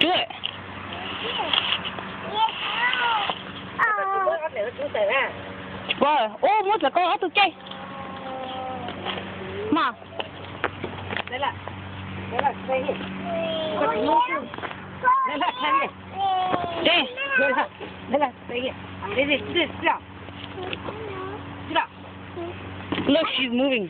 Do it. Rồi, ô mua là con ở tụi chơi. Mà, Đây là, đây là, đây đi. Đây là, đây đây. Đây là, đây là, đây. Đây đây, sit down. Sit down. Look, she's moving.